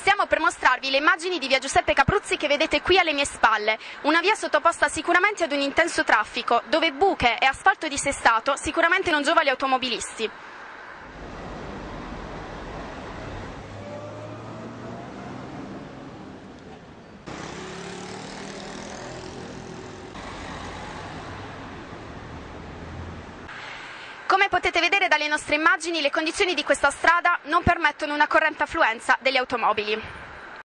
Stiamo per mostrarvi le immagini di via Giuseppe Capruzzi che vedete qui alle mie spalle, una via sottoposta sicuramente ad un intenso traffico, dove buche e asfalto dissestato sicuramente non giova agli automobilisti. Come potete vedere dalle nostre immagini, le condizioni di questa strada non permettono una corrente affluenza delle automobili.